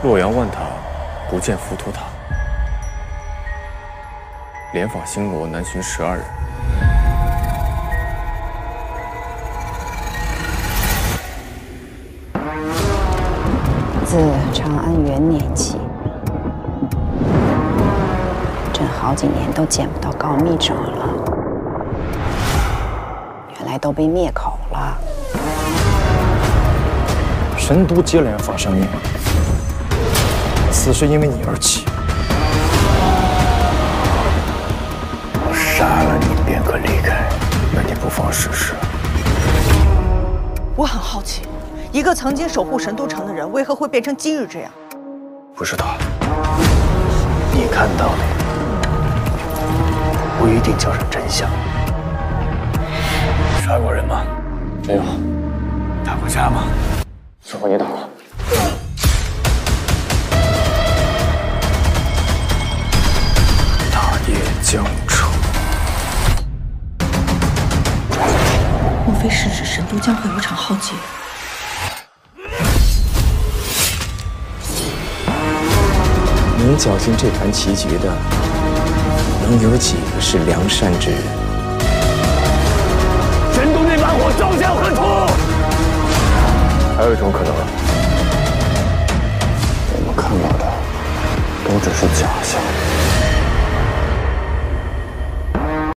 洛阳万塔不见浮屠塔，连访星罗南巡十二人。自长安元年起，朕好几年都见不到告密者了，原来都被灭口了。神都接连发生命，此事因为你而起。我杀了你便可离开，那你不妨试试。我很好奇，一个曾经守护神都城的人，为何会变成今日这样？不是他，你看到的不一定就是真相。杀过人吗？没有。打过架吗？师傅，你打了。业将成。莫非是指神都将会有场浩劫？能搅进这盘棋局的，能有几个是良善之人？神都那把火烧向何处？还有一种可能，我们看到的都只是假象。